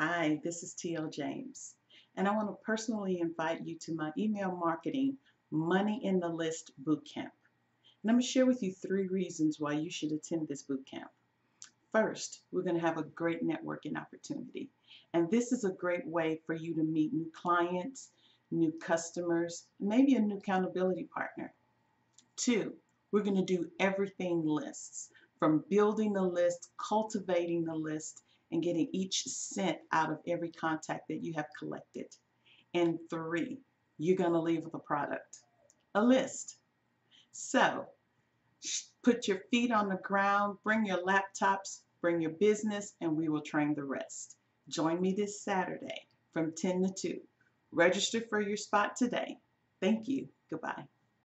Hi, this is TL James, and I want to personally invite you to my email marketing Money in the List bootcamp. And I'm going to share with you three reasons why you should attend this bootcamp. First, we're going to have a great networking opportunity, and this is a great way for you to meet new clients, new customers, maybe a new accountability partner. Two, we're going to do everything lists, from building the list, cultivating the list, and getting each cent out of every contact that you have collected. And three, you're going to leave with a product, a list. So put your feet on the ground, bring your laptops, bring your business, and we will train the rest. Join me this Saturday from 10 to 2. Register for your spot today. Thank you. Goodbye.